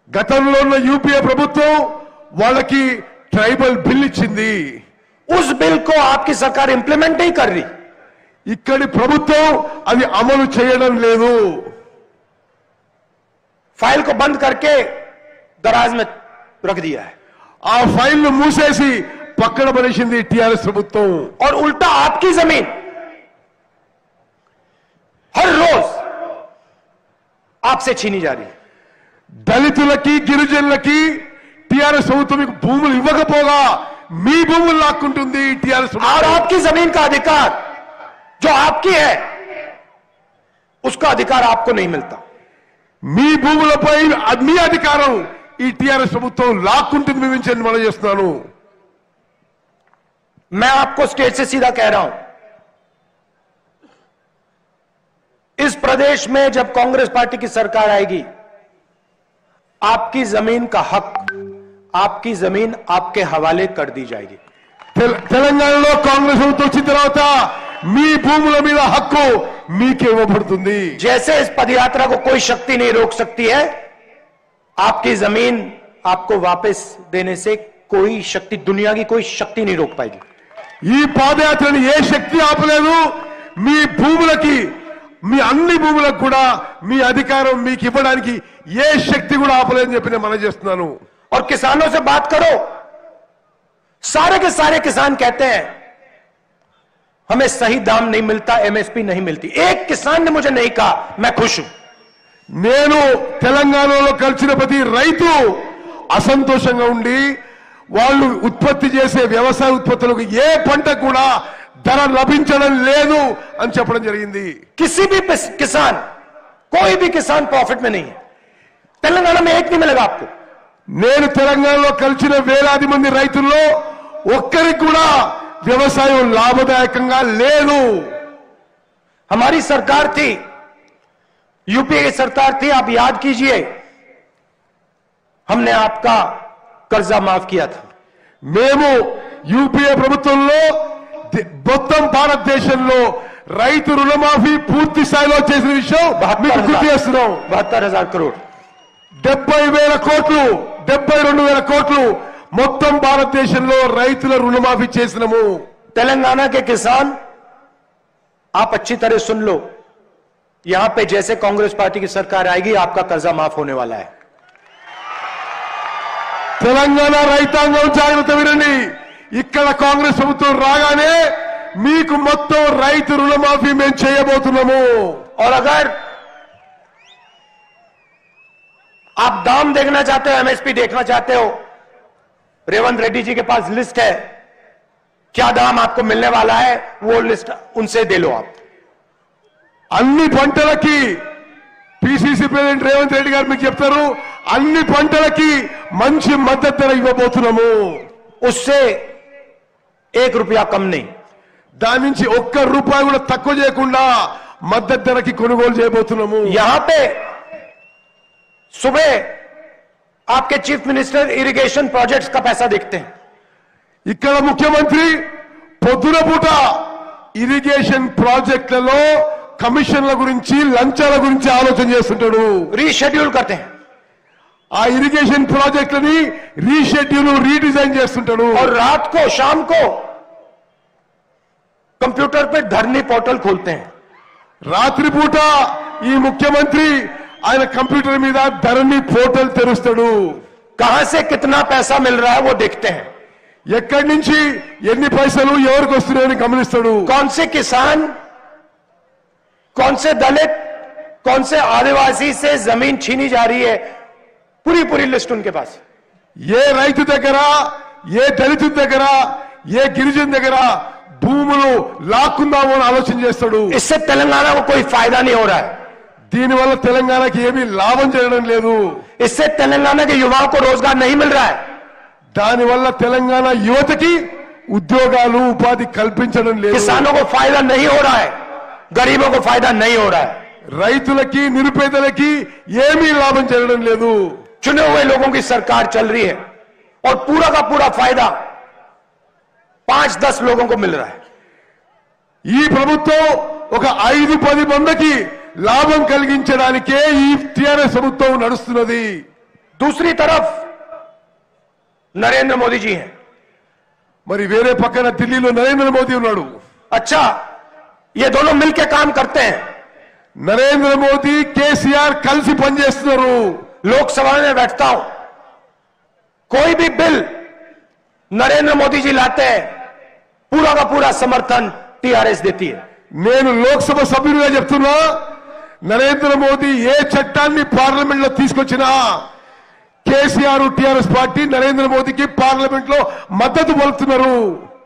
S2: గతంలో ఉన్న యూపీఏ ప్రభుత్వం వాళ్ళకి ట్రైబల్ బిల్ ఇచ్చింది
S3: उस बिल को आपकी सरकार इंप्लीमेंट नहीं कर रही
S2: ఇక్కడి ప్రభుత్వం అది అమలు చేయడం లేదు
S3: फाइल को बंद करके दराज में रख दिया है
S2: ఆ ఫైల్ ను మూసేసి పక్కన పడేసింది టిఆర్ఎస్ ప్రభుత్వం
S3: और उल्टा आपकी जमीन हर रोज आपसे छीनी जा रही है
S2: దళితులకి గిరిజనులకి టిఆర్ఎస్ ప్రభుత్వం మీకు భూములు ఇవ్వకపోగా మీ భూములు లాక్కుంటుంది టిఆర్ఎస్
S3: और आपकी जमीन का अधिकार जो आपकी है उसका अधिकार आपको नहीं मिलता
S2: మీ భూములపై మీ అధికారం ఈ టిఆర్ఎస్ ప్రభుత్వం లాక్కుంటుంది మించింది మనం చేస్తున్నాను
S3: मैं आपको स्टेज से सीधा कह रहा हूं इस प्रदेश में जब कांग्रेस पार्टी की सरकार आएगी आपकी जमीन का हक आपकी जमीन आपके हवाले कर दी जाएगी
S2: తెల- తెలంగాణలో కాంగ్రెస్ ప్రభుత్వం వచ్చిన తర్వాత మీ భూముల మీద హక్కు మీకే ఇవ్వబడుతుంది
S3: जैसे इस पदयात्रा को कोई शक्ति नहीं रोक सकती है आपकी जमीन आपको वापस देने से कोई शक्ति दुनिया की कोई शक्ति नहीं रोक पाएगी
S2: ఈ పాదయాత్రని ఏ శక్తి ఆపలేదు మీ భూములకి మీ అన్ని భూములకు కూడా మీ అధికారం మీకు ఇవ్వడానికి ఏ శక్తి కూడా ఆపలేదని చెప్పి నేను మనం చేస్తున్నాను
S3: और किसानों से बात करो सारे के सारे किसान कहते हैं हमें सही दाम नहीं मिलता एमएसपी नहीं मिलती एक किसान ने मुझे नहीं कहा मैं खुश हूं
S2: నేను తెలంగాణలో కలిసిన ప్రతి రైతు అసంతోషంగా ఉండి వాళ్ళు ఉత్పత్తి చేసే వ్యవసాయ ఉత్పత్తులకు ఏ పంట కూడా ధర లభించడం లేదు అని చెప్పడం జరిగింది
S3: किसी भी पिस- किसान कोई भी किसान प्रॉफिट में नहीं है तेलंगाना में एक नहीं मिलेगा आपको
S2: నేను తెలంగాణలో కలిసిన వేలాది మంది రైతుల్లో ఒక్కరికి కూడా వ్యవసాయం లాభదాయకంగా లేదు
S3: हमारी सरकार थी यूपीए की सरकार थी आप याद कीजिए हमने आपका कर्जा माफ किया था
S2: మేము యూపీఏ ప్రభుత్వంలో ది- మొత్తం భారతదేశంలో రైతు రుణమాఫీ పూర్తి స్థాయిలో చేసిన విషయం మీకు గుర్తు చేస్తున్నాం
S3: बहत्तर हजार करोड़
S2: డెబ్బై వేల కోట్లు డెబ్బై రెండు వేల కోట్లు మొత్తం భారతదేశంలో రైతుల రుణమాఫీ చేసినము
S3: तेलंगाना के किसान आप अच्छी तरह सुन लो यहां पे जैसे कांग्रेस पार्टी की सरकार आएगी आपका कर्जा माफ होने वाला है
S2: తెలంగాణ రైతాంగం జాగ్రత్త వినండి ఇక్కడ కాంగ్రెస్ ప్రభుత్వం రాగానే మీకు మొత్తం రైతు రుణమాఫీ మేము చేయబోతున్నాము
S3: और अगर आप दाम देखना चाहते हो एमएसपी देखना चाहते हो रेवंत रेड्डी जी के पास लिस्ट है क्या दाम आपको मिलने वाला है वो लिस्ट उनसे दे लो आप
S2: అన్ని పంటలకి పిసిసి ప్రెసిడెంట్ రేవంత్ రెడ్డి గారు మీకు చెప్తారు అన్ని పంటలకి మంచి మద్దతు ధర ఇవ్వబోతున్నాము
S3: उससे एक रुपया कम नहीं
S2: దాని నుంచి ఒక్క రూపాయి కూడా తక్కువ చేయకుండా మద్దతు ధరకి కొనుగోలు చేయబోతున్నాము
S3: यहां पे सुबह आपके चीफ मिनिस्टर इरिगेशन प्रोजेक्ट्स का पैसा देखते हैं
S2: ఇక్కడ ముఖ్యమంత్రి పొద్దున పూట ఇరిగేషన్ ప్రాజెక్టులలో కమిషన్ల గురించి లంచాల గురించి ఆలోచన చేస్తుంటాడు
S3: रीशेड्यूल करते हैं
S2: ఆ ఇరిగేషన్ ప్రాజెక్టులని రీషెడ్యూల్ రీడిజైన్ చేస్తుంటాడు
S3: और रात को शाम को कंप्यूटर पे धरनी पोर्टल खोलते हैं
S2: రాత్రిపూట ఈ ముఖ్యమంత్రి ఆయన కంప్యూటర్ మీద ధరణి పోర్టల్ తెరుస్తాడు
S3: कहां से कितना पैसा मिल रहा है वो देखते हैं
S2: ఎక్కడి నుంచి ఎన్ని పైసలు ఎవరికి వస్తున్నాయని గమనిస్తాడు
S3: कौन से किसान कौन से दलित कौन से आदिवासी से जमीन छीनी जा रही है पूरी पूरी लिस्ट उनके पास
S2: ఏ రైతు దగ్గర ఏ దళితుడి దగ్గర ఏ గిరిజన దగ్గర భూములు లాక్కుందామో అని ఆలోచన చేస్తాడు
S3: इससे तेलंगाना को कोई फायदा नहीं हो रहा है
S2: దీనివల్ల తెలంగాణకి ఏమీ లాభం జరగడం లేదు
S3: इससे तेलंगाना के युवाओं को रोजगार नहीं मिल रहा है
S2: దానివల్ల తెలంగాణ యువతకి ఉద్యోగాలు ఉపాధి కల్పించడం లేదు
S3: किसानों को फायदा नहीं हो रहा है गरीबों को फायदा नहीं हो रहा है
S2: రైతులకి నిరుపేదలకి ఏమీ లాభం జరగడం లేదు
S3: चुने हुए लोगों की सरकार चल रही है और पूरा का पूरा फायदा पांच दस लोगों को मिल रहा है
S2: ఈ ప్రభుత్వం ఒక ఐదు పది మందికి లాభం కలిగించడానికే ఈ టిఆర్ఎస్ ప్రభుత్వం నడుస్తున్నది
S3: दूसरी तरफ नरेंद्र मोदी जी हैं
S2: మరి వేరే పక్కన ఢిల్లీలో నరేంద్ర మోదీ ఉన్నాడు
S3: अच्छा ये दोनों मिलकर काम करते हैं
S2: నరేంద్ర మోదీ కేసీఆర్ కలిసి పనిచేస్తున్నారు
S3: लोकसभा में बैठता हूं कोई भी बिल नरेंद्र मोदी जी लाते हैं पूरा का पूरा समर्थन टीआरएस देती है
S2: నేను లోక్సభ సభ్యుడిగా చెప్తున్నా నరేంద్ర మోదీ ఏ చట్టాన్ని పార్లమెంట్ లో తీసుకొచ్చినా కేసీఆర్ టిఆర్ఎస్ పార్టీ నరేంద్ర మోదీకి పార్లమెంట్ లో మద్దతు పలుకుతున్నారు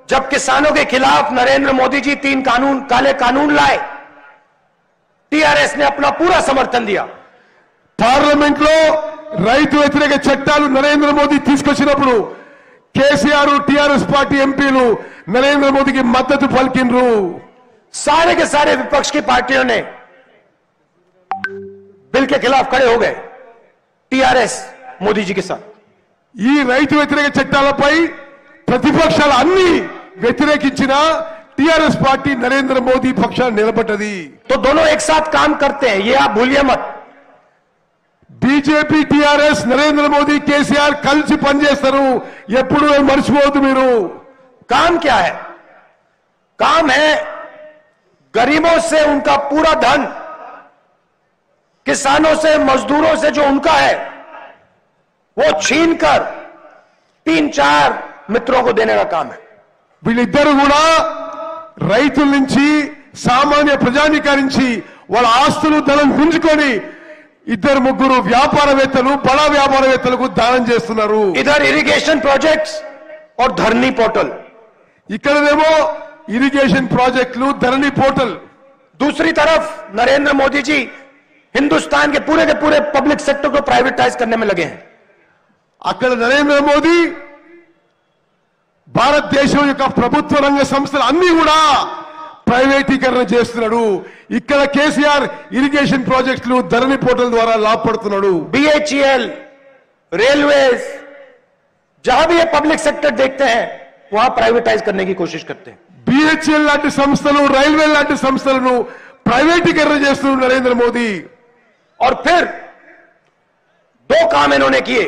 S3: जब किसानों के खिलाफ नरेंद्र मोदी जी तीन कानून काले कानून लाए टीआरएस ने अपना पूरा समर्थन दिया
S2: పార్లమెంట్ లో రైతు వ్యతిరేక చట్టాలు నరేంద్ర మోదీ తీసుకొచ్చినప్పుడు కేసీఆర్ టిఆర్ఎస్ పార్టీ ఎంపీలు నరేంద్ర మోదీకి మద్దతు పలికిండ్రు
S3: सारे के सारे विपक्ष की पार्टियों ने बिल के खिलाफ खड़े हो गए टीआरएस मोदी जी के साथ
S2: ఈ రైతు వ్యతిరేక చట్టాలపై ప్రతిపక్షాలు అన్ని వ్యతిరేకించిన టిఆర్ఎస్ పార్టీ నరేంద్ర మోదీ పక్షాన్ని నిలబడ్డది
S3: तो दोनों एक साथ काम करते हैं ये आप भूलिए मत
S2: BJP TRS Narendra Modi KCR కలిసి పనిచేస్తారు ఎప్పుడు మర్చిపోవద్దు మీరు
S3: काम क्या है काम है गरीबों से उनका पूरा धन किसानों से मजदूरों से जो उनका है वो छीन कर तीन चार मित्रों को देने का काम है
S2: వీళ్ళిద్దరు కూడా రైతుల నుంచి సామాన్య ప్రజానికారించి వాళ్ళ ఆస్తులు ధనం గుంజుకొని ఇద్దరు ముగ్గురు వ్యాపారవేత్తలు బడా వ్యాపారవేత్తలకు దానం చేస్తున్నారు
S3: इधर इरिगेशन प्रोजेक्ट्स और धरनी पोर्टल
S2: ఇక్కడనేమో ఇరిగేషన్ ప్రాజెక్టులు ధరణి పోర్టల్
S3: दूसरी तरफ नरेंद्र मोदी जी हिंदुस्तान के पूरे के पूरे पब्लिक सेक्टर को प्राइवेटाइज करने में लगे हैं
S2: అక్కడ నరేంద్ర మోదీ భారతదేశం యొక్క ప్రభుత్వ రంగ సంస్థలు అన్ని కూడా ప్రైవేటీకరణ చేస్తున్నాడు ఇక్కడ కేసీఆర్ ఇరిగేషన్ ప్రాజెక్టులు ధరణి పోర్టల్ ద్వారా లాభపడుతున్నాడు
S3: बीएचईएल रेलवेज जहां भी ये पब्लिक सेक्टर देखते हैं वहां प्राइवेटाइज करने की कोशिश करते हैं
S2: బిహెచ్ఎల్ లాంటి సంస్థలు రైల్వే లాంటి సంస్థలను ప్రైవేటీకరణ చేస్తున్నారు నరేంద్ర మోదీ
S3: और फिर दो काम इन्होंने किए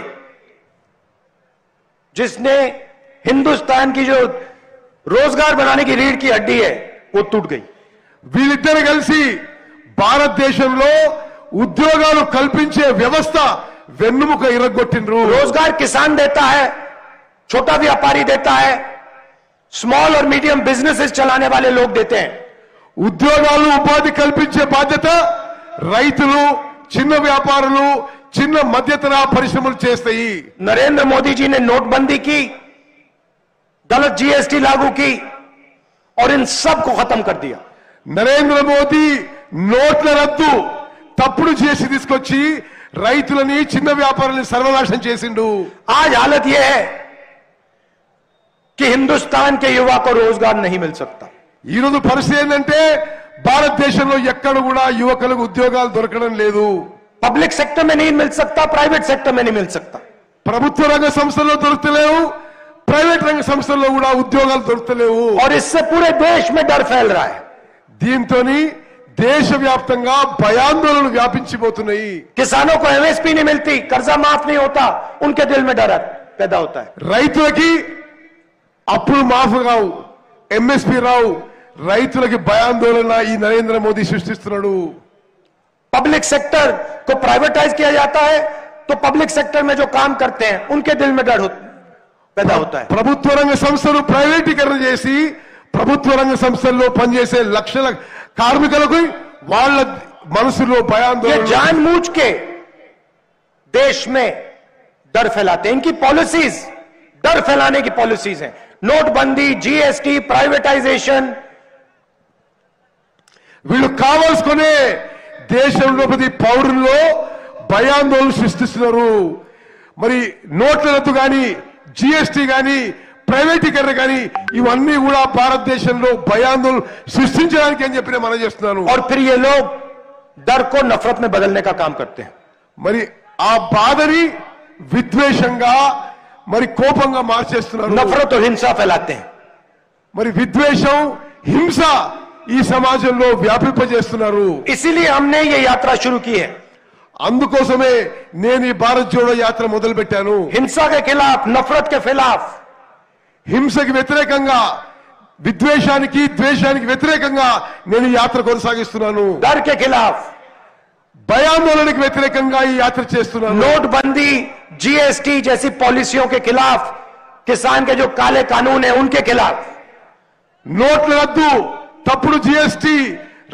S3: जिसने हिंदुस्तान की जो रोजगार बनाने की रीढ़ की हड्डी है वो टूट गई
S2: వీళ్ళిద్దరు కలిసి భారతదేశంలో ఉద్యోగాలు కల్పించే వ్యవస్థ వెన్నుముక ఇరగొట్టిండ్రు
S3: रोजगार किसान देता है छोटा व्यापारी देता है स्मॉल और मीडियम बिजनेसेस चलाने वाले लोग देते हैं
S2: ఉద్యోగాలు ఉపాధి కల్పించే బాధ్యత రైతులు చిన్న వ్యాపారులు చిన్న మధ్యతర పరిశ్రమలు చేస్తాయి
S3: नरेंद्र मोदी जी ने नोटबंदी की गलत जीएसटी लागू की और इन सब को खत्म कर दिया
S2: నరేంద్ర మోదీ నోట్ల రద్దు తప్పుడు చేసి తీసుకొచ్చి రైతులని చిన్న వ్యాపారులని సర్వనాశనం చేసిండు
S3: आज हालत यह है कि हिंदुस्तान के युवा को रोजगार नहीं मिल सकता
S2: ఈ రోజు పరిస్థితి ఏంటంటే భారతదేశంలో ఎక్కడ కూడా యువకులకు ఉద్యోగాలు దొరకడం లేదు
S3: पब्लिक सेक्टर में नहीं मिल सकता प्राइवेट सेक्टर में नहीं मिल सकता
S2: ప్రభుత్వ రంగ సంస్థల్లో దొరుకుతలేవు ప్రైవేట్ రంగ సంస్థల్లో కూడా ఉద్యోగాలు దొరుకుతలేవు
S3: और इससे पूरे देश में डर फैल रहा है
S2: దీంతో దేశవ్యాప్తంగా భయాందోళనలు వ్యాపించిపోతున్నాయి
S3: किसानों को एमएसपी नहीं मिलती कर्जा माफ नहीं होता उनके दिल में डर पैदा होता है
S2: రైతులకి అప్పులు మాఫ్ కావు ఎంఎస్పి రావు రైతులకి భయాందోళన ఈ నరేంద్ర మోదీ సృష్టిస్తున్నాడు
S3: पब्लिक सेक्टर को प्राइवेटाइज किया जाता है तो पब्लिक सेक्टर में जो काम करते हैं उनके दिल में डर हो, पैदा होता है
S2: ప్రభుత్వ రంగ సంస్థలు ప్రైవేటీకరణ చేసి ప్రభుత్వ రంగ సంస్థల్లో పనిచేసే లక్షల కార్మికులకు వాళ్ళ మనసులో
S3: ये
S2: భయాందోళన
S3: जानबूझ के देश में डर फैलाते हैं इनकी पॉलिसीज डर फैलाने की पॉलिसीज हैं नोटबंदी जीएसटी प्राइवेटाइजेशन
S2: వీళ్ళు కావాల్సుకునే దేశంలో ప్రతి పౌరుల్లో భయాందోళన సృష్టిస్తున్నారు మరి నోట్ల రద్దు కానీ जीएसटी यानी प्रवेटीकरण भारत देश बयान सृष्टि
S3: और फिर ये लोग डर को नफरत में बदलने का काम करते हैं।
S2: मरी आ बाधरी विद्वेश मरी कोपंग मार्चे
S3: नफरत और हिंसा फैलाते हैं।
S2: मरी विद्वेश हिंसा इस समाज में व्यापिपजे
S3: इसीलिए हमने ये यात्रा शुरू की है।
S2: అందుకోసమే నేను ఈ భారత్ జోడో యాత్ర మొదలు పెట్టాను
S3: హింసకి ఖిలాఫ్ నఫరత్ కే ఖిలాఫ్
S2: హింసకి వ్యతిరేకంగా విద్వేషానికి ద్వేషానికి వ్యతిరేకంగా నేను యాత్ర కొనసాగిస్తున్నాను
S3: దానికే ఖిలాఫ్
S2: భయాందోళనకి వ్యతిరేకంగా ఈ యాత్ర చేస్తున్నాను
S3: నోట్బందీ జీఎస్టీ జైసి పాలసీయో కే ఖిలాఫ్ కిసాన్ కే జో కాలే కానూన్ హై ఉన్కే ఖిలాఫ్
S2: నోట్ల రద్దు తప్పుడు జీఎస్టీ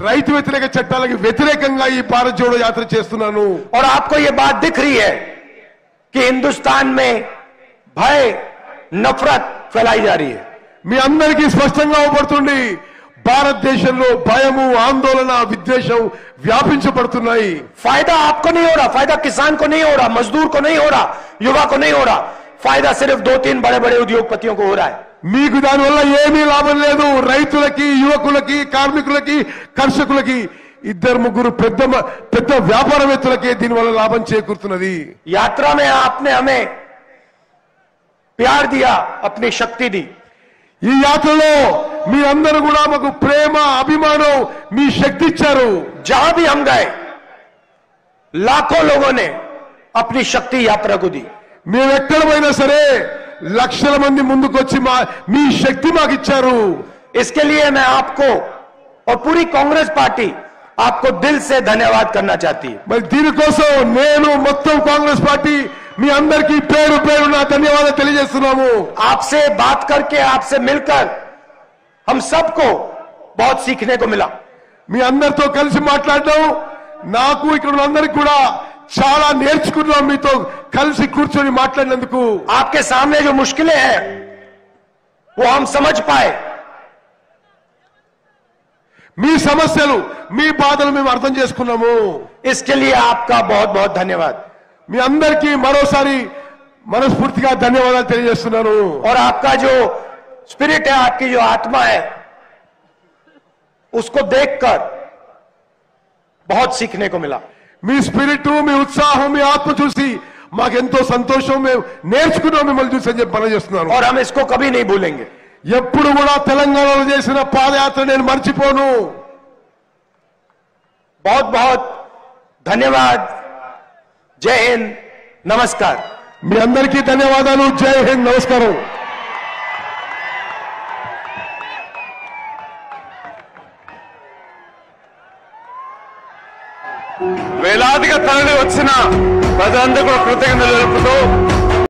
S2: రైతు వ్యతిరేక చట్టాలకు వ్యతిరేకంగా ఈ భారత్ జోడో యాత్ర చేస్తున్నాను
S3: और आपको ये बात दिख रही है कि हिंदुस्तान में भय नफरत फैलाई जा रही है
S2: మీ అందరికీ స్పష్టంగా అవబడుతుంది భారతదేశంలో భయము ఆందోళన విద్వేషం వ్యాపించబడుతున్నాయి
S3: फायदा आपको नहीं हो रहा फायदा किसान को नहीं हो रहा मजदूर को नहीं हो रहा युवा को नहीं हो रहा फायदा सिर्फ दो तीन बड़े बड़े उद्योगपतियों को हो रहा है
S2: మీకు దానివల్ల ఏమీ లాభం లేదు. రైతులకి యువకులకి కార్మికులకి కర్షకులకి ఇద్దరు ముగ్గురు పెద్ద పెద్ద వ్యాపారవేత్తలకే దీనివల్ల లాభం చేకూరుతున్నది.
S3: యాత్రమే ఆప్నే హమే. ప్యార్ దియా శక్తి
S2: ఈ యాత్రలో మీ అందరూ కూడా మాకు ప్రేమ అభిమానం మీ శక్తి ఇచ్చారు.
S3: జాబి అంగాయ్ లాఖో లోగోనే అప్ని శక్తి యాత్రకుది ది.
S2: మేము ఎక్కడ పోయినా సరే లక్షల మంది ముందుకొచ్చి మా మీ శక్తి మాకు ఇచ్చారు
S3: इसके लिए मैं आपको और पूरी कांग्रेस पार्टी आपको दिल से धन्यवाद करना चाहती है
S2: మరి దీనికోసం నేను మొత్తం కాంగ్రెస్ పార్టీ మీ అందరికీ పేరు పేరు నా ధన్యవాదాలు తెలియజేస్తున్నాము
S3: आपसे बात करके आपसे मिलकर हम सबको बहुत सीखने को मिला
S2: మీ అందరితో కలిసి మాట్లాడడం నాకు ఇక్కడ ఉన్న అందరికి కూడా చాలా నేర్చుకున్నాం మీతో కలిసి కూర్చొని మాట్లాడినందుకు
S3: आपके सामने जो मुश्किलें हैं वो हम समझ पाए
S2: మీ సమస్యలు మీ బాధలు మేము అర్థం చేసుకున్నాము
S3: इसके लिए आपका बहुत बहुत धन्यवाद
S2: మీ అందరికీ మరోసారి మనస్ఫూర్తిగా ధన్యవాదాలు తెలియజేస్తున్నాను
S3: और आपका जो स्पिरिट है आपकी जो आत्मा है उसको देखकर बहुत सीखने को मिला
S2: మీ స్పిరిట్ మీ ఉత్సాహం మీ ఆత్మ చూసి మాకెంతో సంతోషం మేము నేర్చుకున్నాం మిమ్మల్ని చూసి అని చెప్పి మనం చేస్తున్నాను
S3: और हम इसको कभी नहीं भूलेंगे
S2: ఎప్పుడు కూడా తెలంగాణలో చేసిన పాదయాత్ర నేను మర్చిపోను
S3: बहुत बहुत धन्यवाद जय हिंद नमस्कार
S2: మీ అందరికీ ధన్యవాదాలు జై హింద్ నమస్కారం
S4: వేలాదిగా తరలి వచ్చిన ప్రజలందరూ కూడా కృతజ్ఞతలు తెలుపుతూ